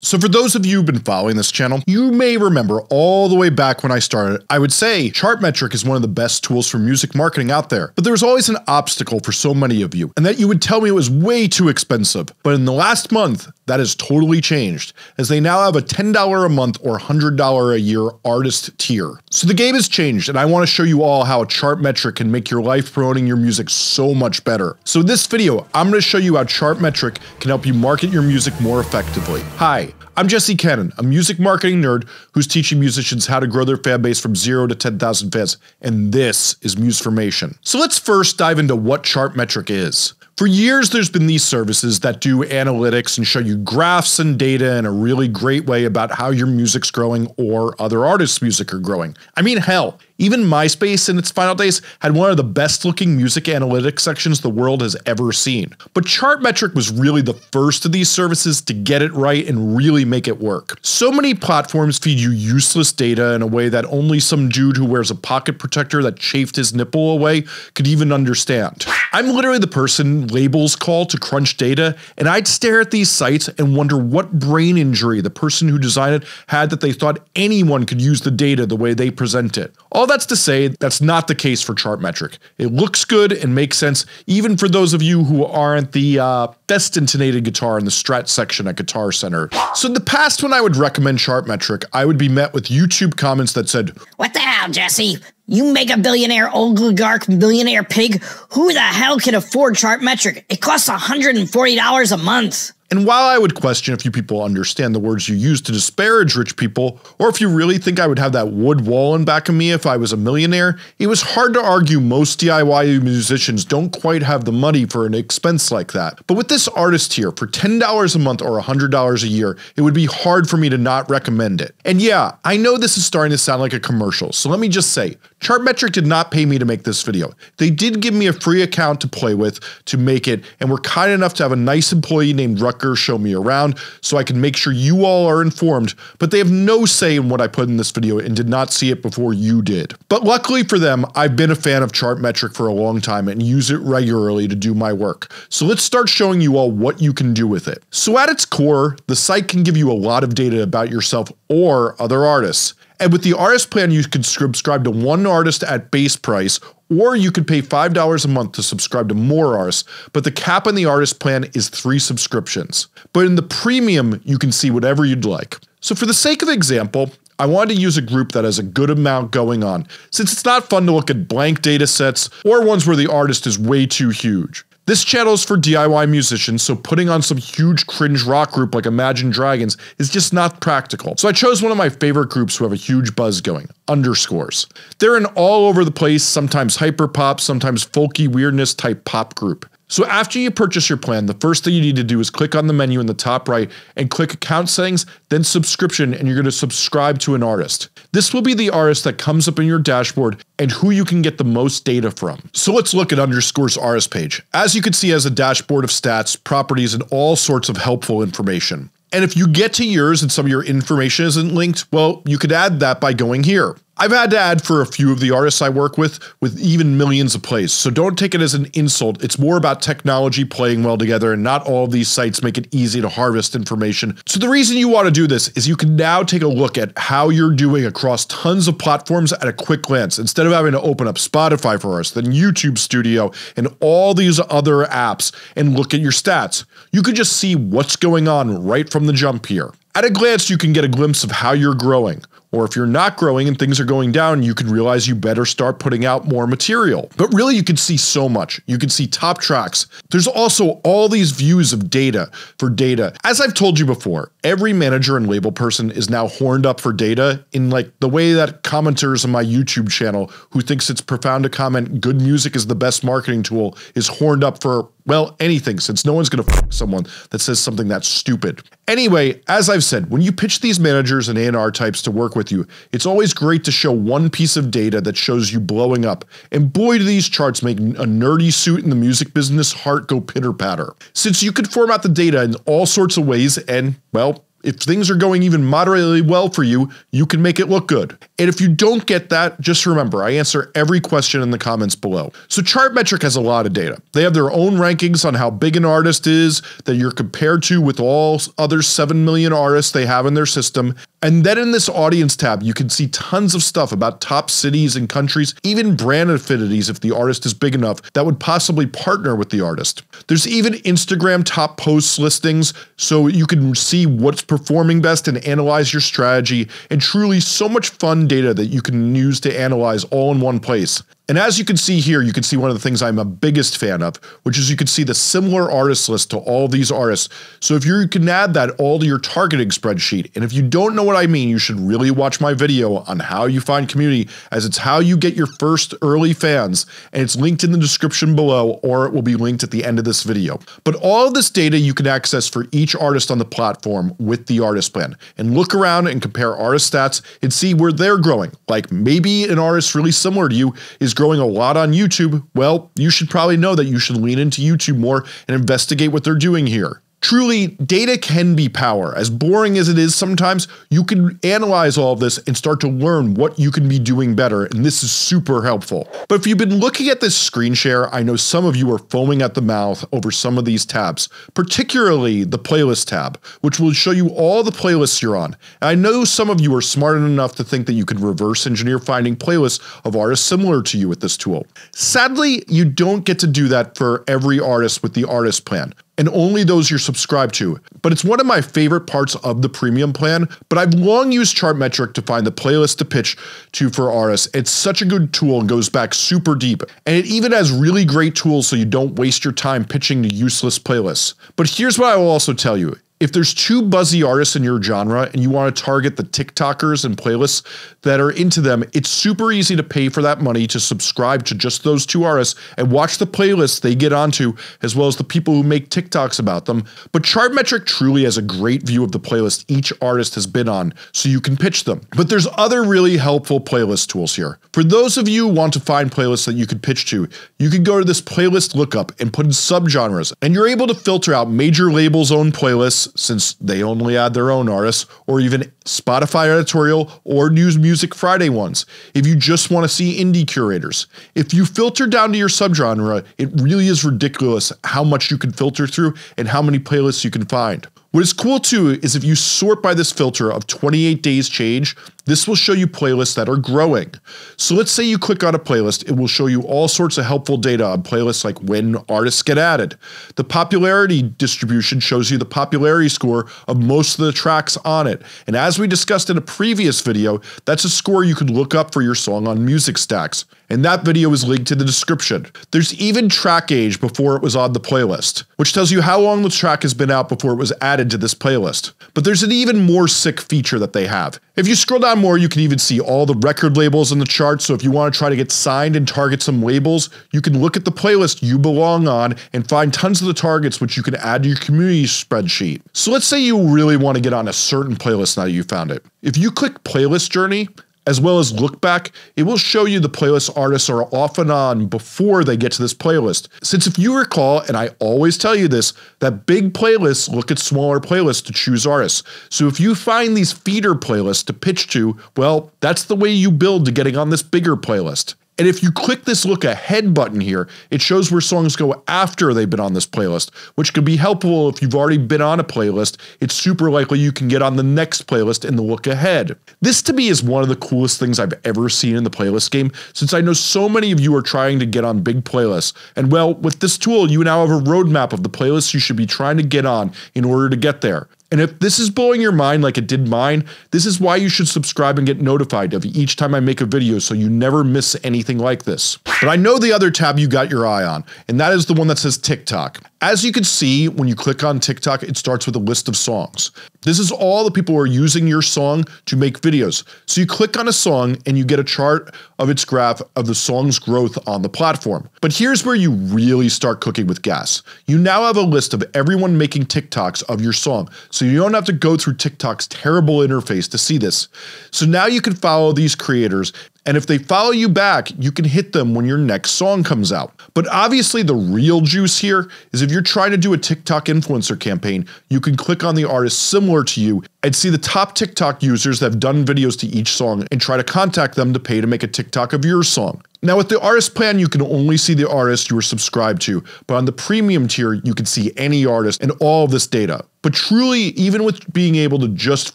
So for those of you who've been following this channel, you may remember all the way back when I started, I would say Chartmetric is one of the best tools for music marketing out there, but there was always an obstacle for so many of you, and that you would tell me it was way too expensive. But in the last month, that has totally changed, as they now have a $10 a month or $100 a year artist tier. So the game has changed, and I want to show you all how Chartmetric can make your life promoting your music so much better. So in this video, I'm going to show you how Chartmetric can help you market your music more effectively. Hi, I'm Jesse Cannon, a music marketing nerd who's teaching musicians how to grow their fan base from 0 to 10,000 fans, and this is Musformation. So let's first dive into what Chartmetric is. For years, there's been these services that do analytics and show you graphs and data in a really great way about how your music's growing or other artists' music are growing. I mean, hell, even MySpace in its final days had one of the best looking music analytics sections the world has ever seen. But Chartmetric was really the first of these services to get it right and really make it work. So many platforms feed you useless data in a way that only some dude who wears a pocket protector that chafed his nipple away could even understand. I'm literally the person labels call to crunch data, and I'd stare at these sites and wonder what brain injury the person who designed it had that they thought anyone could use the data the way they present it. All that's to say, that's not the case for Chartmetric. It looks good and makes sense even for those of you who aren't the uh, best intonated guitar in the Strat section at Guitar Center. So in the past when I would recommend Chartmetric, I would be met with YouTube comments that said, What the hell, Jesse? You mega billionaire oligarch millionaire pig, who the hell can afford Chartmetric? It costs $140 a month. And while I would question if you people understand the words you use to disparage rich people, or if you really think I would have that wood wall in back of me if I was a millionaire, it was hard to argue most DIY musicians don't quite have the money for an expense like that. But with this artist here, for $10 a month or $100 a year, it would be hard for me to not recommend it. And yeah, I know this is starting to sound like a commercial, so let me just say, Chartmetric did not pay me to make this video. They did give me a free account to play with to make it, and were kind enough to have a nice employee named Ruck show me around so I can make sure you all are informed, but they have no say in what I put in this video and did not see it before you did. But luckily for them, I've been a fan of Chartmetric for a long time and use it regularly to do my work. So let's start showing you all what you can do with it. So at its core, the site can give you a lot of data about yourself or other artists. And with the artist plan, you can subscribe to one artist at base price, or you could pay $5 a month to subscribe to more artists, but the cap on the artist plan is three subscriptions. But in the premium, you can see whatever you'd like. So for the sake of example, I wanted to use a group that has a good amount going on, since it's not fun to look at blank data sets or ones where the artist is way too huge. This channel is for DIY musicians, so putting on some huge cringe rock group like Imagine Dragons is just not practical. So I chose one of my favorite groups who have a huge buzz going, Underscores. They're an all over the place, sometimes hyperpop, sometimes folky weirdness type pop group. So after you purchase your plan, the first thing you need to do is click on the menu in the top right and click account settings, then subscription and you're going to subscribe to an artist. This will be the artist that comes up in your dashboard and who you can get the most data from. So let's look at Underscore's artist page. As you can see has a dashboard of stats, properties, and all sorts of helpful information. And if you get to yours and some of your information isn't linked, well, you could add that by going here. I've had to add for a few of the artists I work with, with even millions of plays, so don't take it as an insult. It's more about technology playing well together, and not all of these sites make it easy to harvest information. So the reason you want to do this is you can now take a look at how you're doing across tons of platforms at a quick glance, instead of having to open up Spotify for Artists, then YouTube Studio, and all these other apps, and look at your stats. You can just see what's going on right from the jump here. At a glance, you can get a glimpse of how you're growing. Or if you're not growing and things are going down, you can realize you better start putting out more material. But really, you can see so much. You can see top tracks. There's also all these views of data for data. As I've told you before, every manager and label person is now horned up for data in like the way that commenters on my YouTube channel who thinks it's profound to comment good music is the best marketing tool is horned up for well, anything, since no one's gonna fuck someone that says something that's stupid. Anyway, as I've said, when you pitch these managers and A&R types to work with you, it's always great to show one piece of data that shows you blowing up, and boy do these charts make a nerdy suit in the music business heart go pitter patter. Since you could format the data in all sorts of ways and, well, If things are going even moderately well for you, you can make it look good. And if you don't get that, just remember I answer every question in the comments below. So Chartmetric has a lot of data. They have their own rankings on how big an artist is that you're compared to with all other 7 million artists they have in their system. And then in this audience tab, you can see tons of stuff about top cities and countries, even brand affinities if the artist is big enough that would possibly partner with the artist. There's even Instagram top posts listings so you can see what's performing best and analyze your strategy, and truly so much fun data that you can use to analyze all in one place. And as you can see here, you can see one of the things I'm a biggest fan of, which is you can see the similar artist list to all these artists. So if you can add that all to your targeting spreadsheet, and if you don't know what I mean, you should really watch my video on how you find community as it's how you get your first early fans, and it's linked in the description below or it will be linked at the end of this video. But all this data you can access for each artist on the platform with the artist plan, and look around and compare artist stats and see where they're growing. Like maybe an artist really similar to you is growing a lot on YouTube, well, you should probably know that you should lean into YouTube more and investigate what they're doing here. Truly, data can be power. As boring as it is sometimes, you can analyze all of this and start to learn what you can be doing better, and this is super helpful. But if you've been looking at this screen share, I know some of you are foaming at the mouth over some of these tabs, particularly the playlist tab, which will show you all the playlists you're on. And I know some of you are smart enough to think that you can reverse engineer finding playlists of artists similar to you with this tool. Sadly, you don't get to do that for every artist with the artist plan and only those you're subscribed to. But it's one of my favorite parts of the premium plan, but I've long used Chartmetric to find the playlist to pitch to for artists. It's such a good tool and goes back super deep. And it even has really great tools so you don't waste your time pitching to useless playlists. But here's what I will also tell you. If there's two buzzy artists in your genre and you want to target the TikTokers and playlists that are into them, it's super easy to pay for that money to subscribe to just those two artists and watch the playlists they get onto, as well as the people who make TikToks about them. But Chartmetric truly has a great view of the playlist each artist has been on, so you can pitch them. But there's other really helpful playlist tools here. For those of you who want to find playlists that you could pitch to, you can go to this playlist lookup and put in subgenres, and you're able to filter out major labels' own playlists since they only add their own artists, or even Spotify editorial or New Music Friday ones, if you just want to see indie curators. If you filter down to your subgenre, it really is ridiculous how much you can filter through and how many playlists you can find. What is cool too is if you sort by this filter of 28 days change, this will show you playlists that are growing. So let's say you click on a playlist, it will show you all sorts of helpful data on playlists like when artists get added. The popularity distribution shows you the popularity score of most of the tracks on it. And as we discussed in a previous video, that's a score you could look up for your song on MusicStax. And that video is linked in the description. There's even track age before it was on the playlist, which tells you how long the track has been out before it was added to this playlist. But there's an even more sick feature that they have. If you scroll down more, you can even see all the record labels in the chart, so if you want to try to get signed and target some labels, you can look at the playlist you belong on and find tons of the targets which you can add to your community spreadsheet. So let's say you really want to get on a certain playlist now that you found it. If you click Playlist Journey, as well as look back, it will show you the playlist artists are off and on before they get to this playlist. Since if you recall, and I always tell you this, that big playlists look at smaller playlists to choose artists. So if you find these feeder playlists to pitch to, well, that's the way you build to getting on this bigger playlist. And if you click this look ahead button here, it shows where songs go after they've been on this playlist, which can be helpful if you've already been on a playlist. It's super likely you can get on the next playlist in the look ahead. This to me is one of the coolest things I've ever seen in the playlist game, since I know so many of you are trying to get on big playlists. And well, with this tool, you now have a roadmap of the playlists you should be trying to get on in order to get there. And if this is blowing your mind like it did mine, this is why you should subscribe and get notified of each time I make a video so you never miss anything like this. But I know the other tab you got your eye on, and that is the one that says TikTok. As you can see, when you click on TikTok, it starts with a list of songs. This is all the people who are using your song to make videos. So you click on a song and you get a chart of its graph of the song's growth on the platform. But here's where you really start cooking with gas. You now have a list of everyone making TikToks of your song, so you don't have to go through TikTok's terrible interface to see this. So now you can follow these creators and if they follow you back, you can hit them when your next song comes out. But obviously the real juice here is if you're trying to do a TikTok influencer campaign, you can click on the artist similar to you and see the top TikTok users that have done videos to each song and try to contact them to pay to make a TikTok of your song. Now with the artist plan, you can only see the artist you are subscribed to, but on the premium tier, you can see any artist and all of this data. But truly, even with being able to just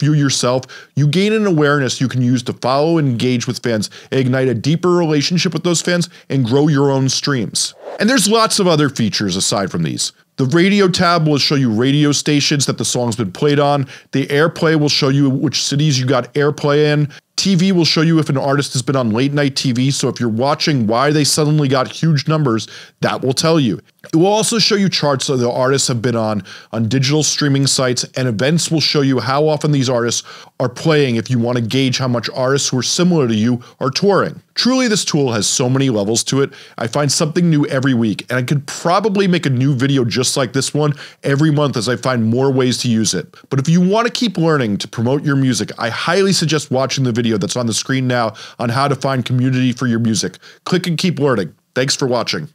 view yourself, you gain an awareness you can use to follow and engage with fans, ignite a deeper relationship with those fans, and grow your own streams. And there's lots of other features aside from these. The radio tab will show you radio stations that the song's been played on. The airplay will show you which cities you got airplay in. TV will show you if an artist has been on late night TV, so if you're watching why they suddenly got huge numbers, that will tell you. It will also show you charts that the artists have been on on digital streaming sites, and events will show you how often these artists are playing if you want to gauge how much artists who are similar to you are touring. Truly, this tool has so many levels to it. I find something new every week, and I could probably make a new video just like this one every month as I find more ways to use it. But if you want to keep learning to promote your music, I highly suggest watching the video that's on the screen now on how to find community for your music. Click and keep learning. Thanks for watching.